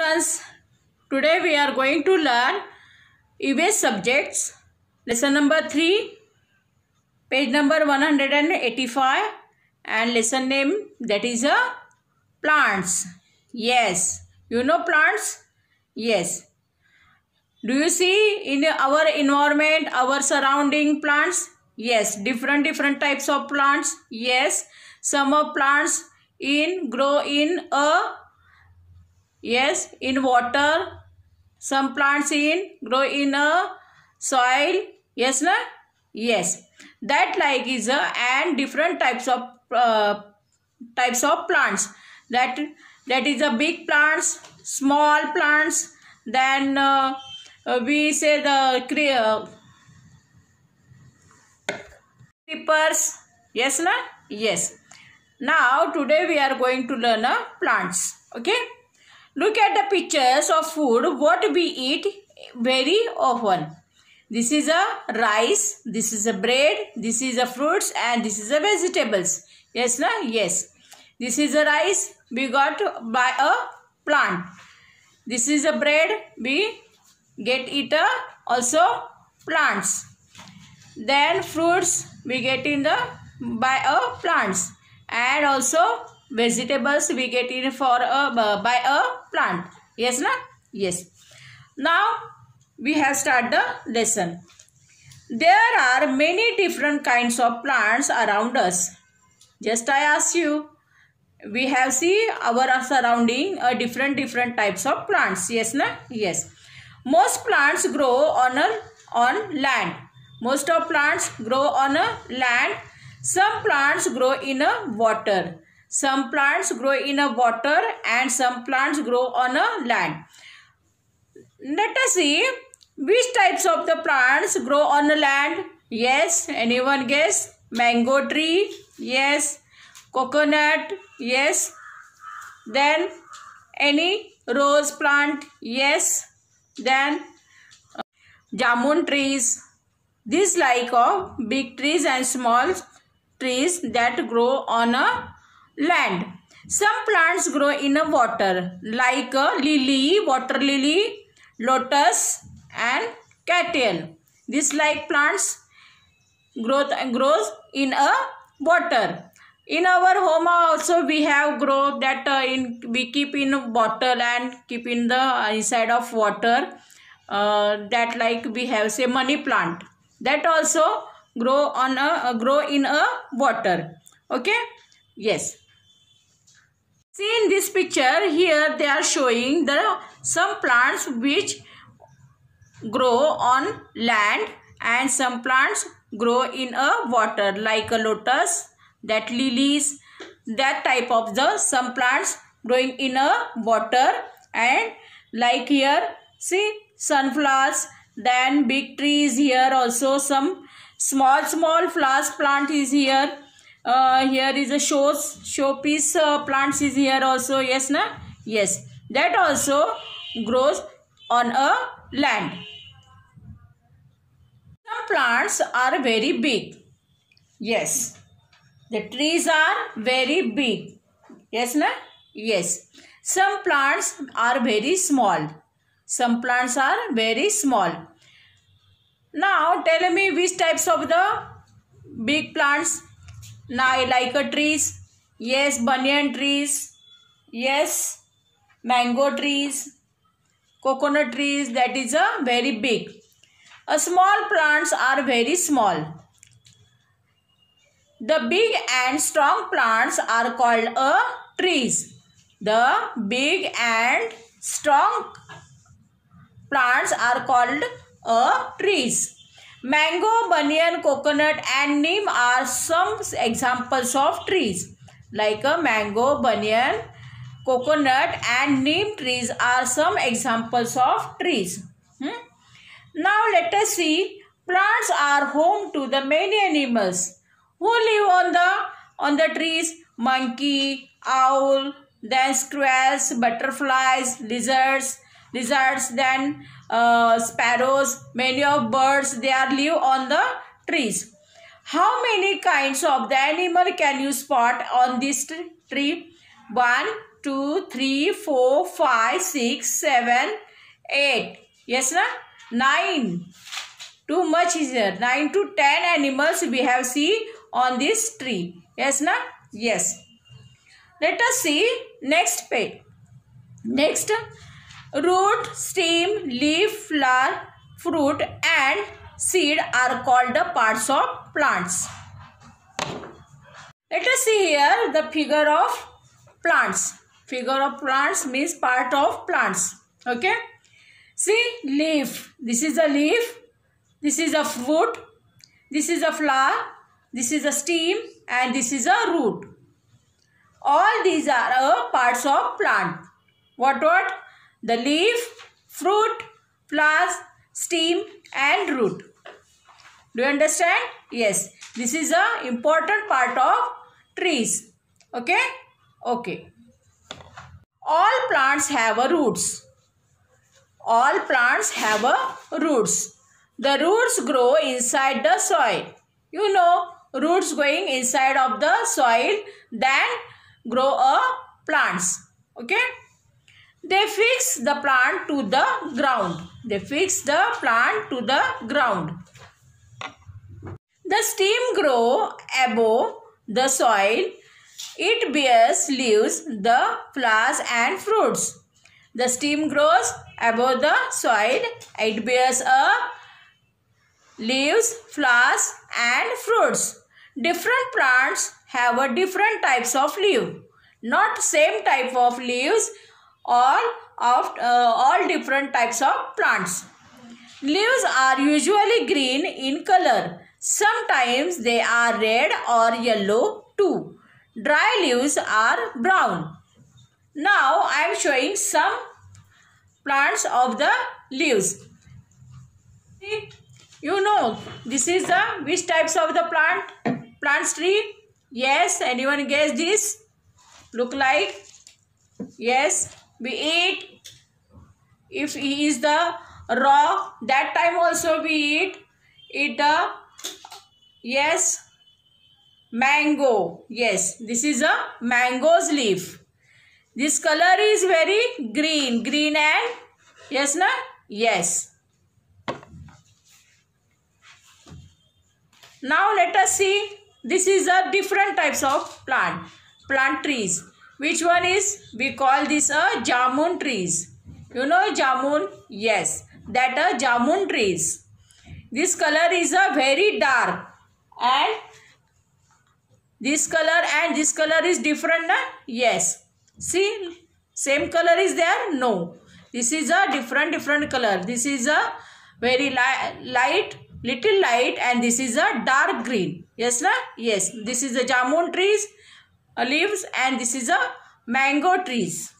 Students, today we are going to learn EVS subjects, lesson number 3, page number 185 and lesson name that is a plants. Yes, you know plants? Yes. Do you see in our environment, our surrounding plants? Yes, different different types of plants. Yes, some of plants in grow in a yes in water. Some plants in grow in a soil. Yes, na? Yes, that like is a and different types of uh, types of plants. That that is a big plants, small plants. Then uh, uh, we say the uh, creepers. Yes, na? Yes. Now today we are going to learn uh, plants. Okay. Look at the pictures of food what we eat very often. This is a rice, this is a bread, this is a fruits and this is a vegetables. Yes, na? Yes. This is a rice we got by a plant. This is a bread we get it uh, also plants. Then fruits we get in the by a plants and also vegetables we get in for a by a plant. Yes, na? Yes. Now we have started the lesson. There are many different kinds of plants around us. Just I ask you, we have see our surrounding a different different types of plants. Yes, na? Yes. Most plants grow on a on land. Most of plants grow on a land. Some plants grow in a water. Some plants grow in a water and some plants grow on a land. Let us see which types of the plants grow on the land. Yes, anyone guess? Mango tree. Yes. Coconut. Yes. Then any rose plant. Yes. Then uh, jamun trees. This like of big trees and small trees that grow on a land. Some plants grow in a water like a lily, water lily, lotus and cattail. This like plants growth grows in a water. In our home also we have grow that uh, in we keep in bottle and keep in the inside of water. Uh, that like we have say money plant that also grow on a uh, grow in a water. Okay. Yes. See in this picture here they are showing the some plants which grow on land and some plants grow in a water like a lotus that lilies that type of the some plants growing in a water. And like here see sunflowers then big trees here also some small small flowers plant is here uh, here is a shows showpiece uh, plants is here also yes na? Yes. That also grows on a land. Some plants are very big. Yes. The trees are very big. Yes na? Yes. Some plants are very small. Some plants are very small. Now tell me which types of the big plants now I like a trees. Yes banyan trees. Yes mango trees. Coconut trees that is a very big. A small plants are very small. The big and strong plants are called a trees. The big and strong plants are called a trees mango banyan coconut and neem are some examples of trees. Like a mango banyan coconut and neem trees are some examples of trees. Hmm? now let us see. Plants are home to the many animals. Who live on the on the trees? Monkey owl then squirrels butterflies lizards lizards then uh, sparrows many of birds they are live on the trees how many kinds of the animal can you spot on this tree one two, three, four, five, six, seven, eight. Yes, na? Nine. Too much is here. Nine to ten animals we have see on this tree. Yes, na? Yes. Let us see next page. Next, root, stem, leaf, flower, fruit and seed are called the parts of plants. Let us see here the figure of plants. Figure of plants means part of plants. Okay. See leaf. This is a leaf. This is a fruit. This is a flower. This is a stem and this is a root. All these are uh, parts of plant. What what? The leaf, fruit, flowers, stem and root. Do you understand? Yes. This is a important part of trees. Okay? Okay. All plants have a roots. All plants have a roots. The roots grow inside the soil. You know, roots going inside of the soil then grow a plants. Okay? They fix the plant to the ground. They fix the plant to the ground. The stem grow above the soil. It bears leaves, the flowers and fruits. The stem grows above the soil. It bears a leaves, flowers and fruits. Different plants have a different types of leaf. Not same type of leaves. All of uh, all different types of plants. Leaves are usually green in color. Sometimes they are red or yellow too. Dry leaves are brown. Now I am showing some plants of the leaves. You know this is the which types of the plant? Plants tree? Yes, anyone guess this? Look like? Yes, we eat. If he is the raw, that time also we eat. Eat the Yes. Mango. Yes. This is a mango's leaf. This color is very green. Green and yes na? Yes. Now let us see. This is a different types of plant. Plant trees. Which one is? We call this a jamun trees. You know jamun? Yes. That are jamun trees. This color is a very dark and this color and this color is different na? yes see same color is there no this is a different different color this is a very li light little light and this is a dark green yes na yes this is a jamun trees leaves and this is a mango trees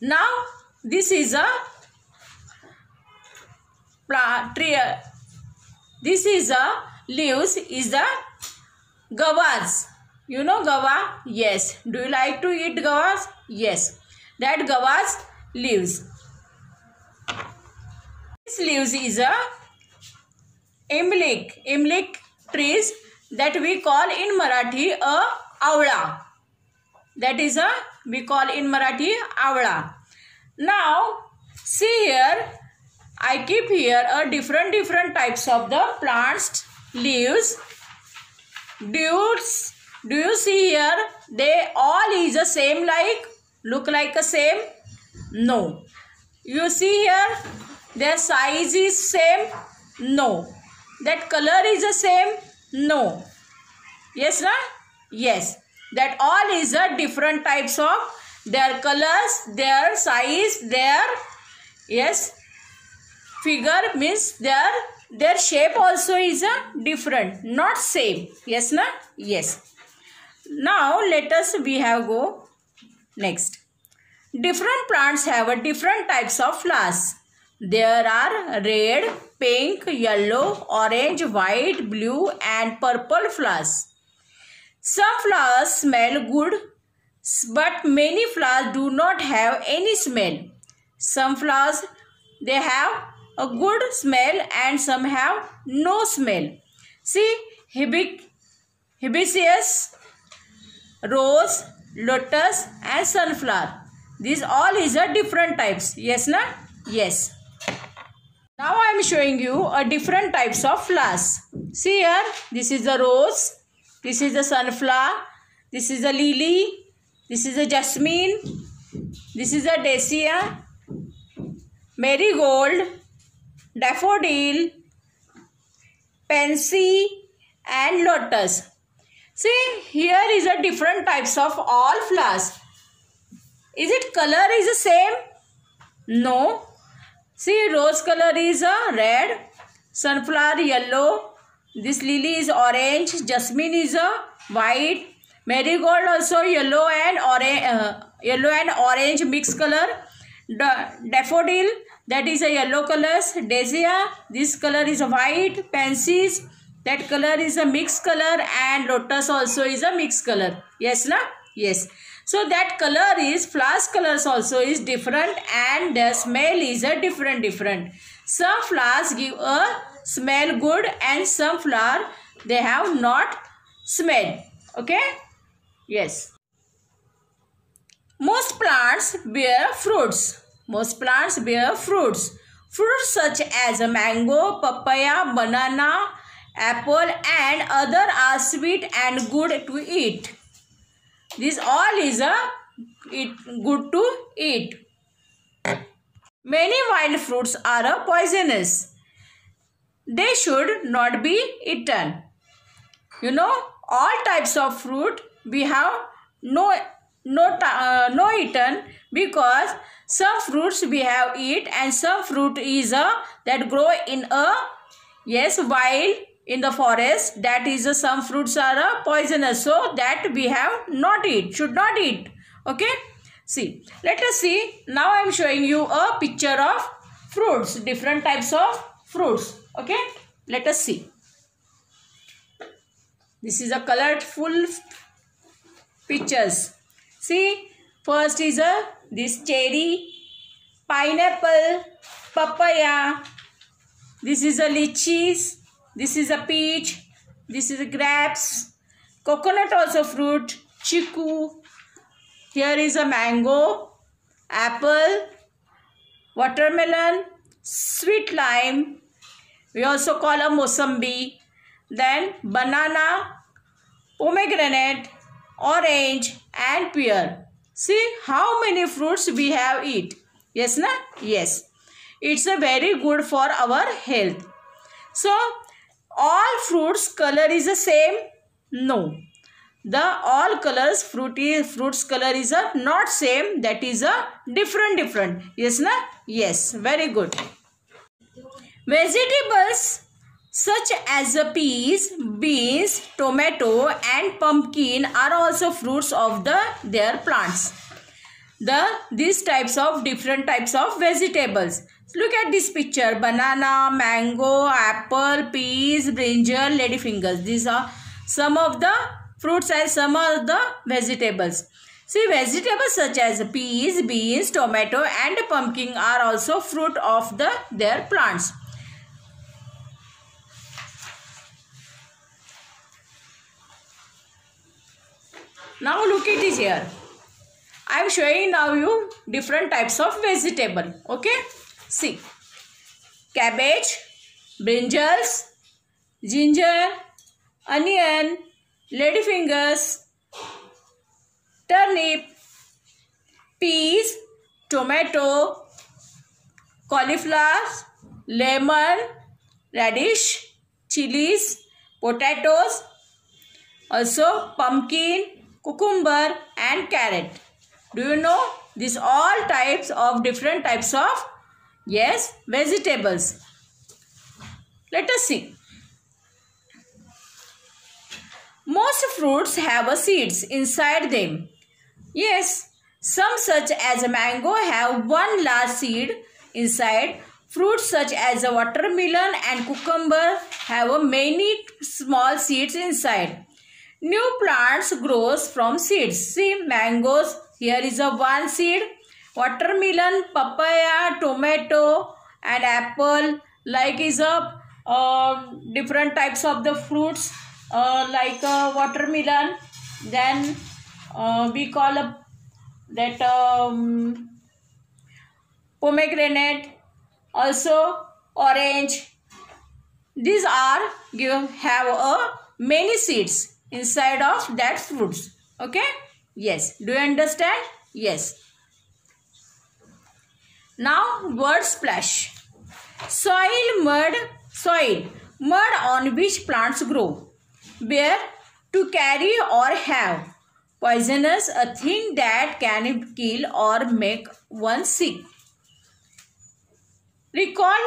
now this is a tree uh, this is a leaves is the gavas. You know gava? Yes. Do you like to eat gavas? Yes. That gavas leaves. This leaves is a imlik. Imlik trees that we call in Marathi a avla. That is a we call in Marathi avla. Now see here I keep here a different different types of the plants leaves. Do you, do you see here? They all is the same like look like a same? No. You see here their size is same? No. That color is the same? No. Yes, na? Yes. That all is a different types of their colors, their size, their yes figure means their their shape also is a different not same yes na yes now let us we have go next different plants have a different types of flowers there are red pink yellow orange white blue and purple flowers some flowers smell good but many flowers do not have any smell some flowers they have a good smell and some have no smell. See, hibic, hibiscus rose, lotus and sunflower. These all is a different types. Yes, na? Yes. Now I am showing you a different types of flowers. See here, this is the rose, this is the sunflower, this is the lily, this is the jasmine, this is the dacia, marigold, daffodil, pansy and lotus. See, here is a different types of all flowers. Is it color is the same? No. See, rose color is a red, sunflower yellow, this lily is orange, jasmine is a white, marigold also yellow and orange, uh, yellow and orange mixed color, da daffodil that is a yellow colors, daisia this color is a white, pansies that color is a mixed color. And lotus also is a mixed color. Yes na? Yes so that color is flowers colors also is different and the smell is a different different. Some flowers give a smell good and some flower they have not smell. Okay? Yes. Most plants bear fruits. Most plants bear fruits. Fruits such as a mango papaya banana apple and other are sweet and good to eat. This all is a it good to eat. Many wild fruits are uh, poisonous. They should not be eaten. You know, all types of fruit we have no no uh, no eaten because some fruits we have eat and some fruit is a that grow in a yes wild in the forest that is uh, some fruits are uh, poisonous. So that we have not eat should not eat. Okay? See let us see. Now i am showing you a picture of fruits different types of fruits. Okay? Let us see. This is a colorful pictures. See first is a this cherry pineapple papaya. This is a lychees this is a peach. This is a grapes. Coconut also fruit. Chiku. Here is a mango. Apple. Watermelon. Sweet lime. We also call a mosambi. Then banana. Pomegranate. Orange. And pear. See how many fruits we have eat. Yes, na? Yes. It's a very good for our health. So, all fruits color is the same? No. The all colors fruity fruits color is a not same that is a different different. Yes na? Yes. Very good. Vegetables such as peas, beans, tomato and pumpkin are also fruits of the their plants. The these types of different types of vegetables Look at this picture. Banana, mango, apple, peas, brinjal, ladyfingers. These are some of the fruits and some of the vegetables. See, vegetables such as peas, beans, tomato and pumpkin are also fruit of the their plants. Now look at this here. I am showing now you different types of vegetable. Okay. See, cabbage, brinjals, ginger, onion, ladyfingers, turnip, peas, tomato, cauliflower, lemon, radish, chilies, potatoes, also pumpkin, cucumber and carrot. Do you know? These all types of different types of Yes, vegetables. Let us see. Most fruits have a seeds inside them. Yes, some such as a mango have one large seed inside. Fruits such as a watermelon and cucumber have a many small seeds inside. New plants grows from seeds. See mangoes. Here is a one seed watermelon, papaya, tomato and apple. Like is a uh, different types of the fruits uh, like uh, watermelon. Then uh, we call a, that um, pomegranate. Also orange. These are give have a many seeds inside of that fruits. Okay? Yes. Do you understand? Yes now word splash. Soil mud soil. Mud on which plants grow. Bear, to carry or have. Poisonous a thing that can kill or make one sick. Recall.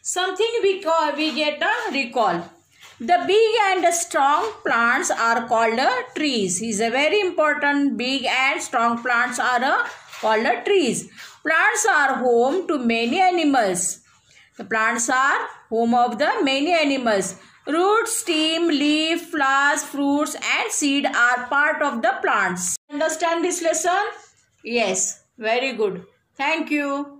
Something we call we get a recall. The big and strong plants are called trees. Is a very important big and strong plants are called the trees plants are home to many animals the plants are home of the many animals Roots, stem, leaf, flowers, fruits and seed are part of the plants. Understand this lesson? Yes, very good. Thank you.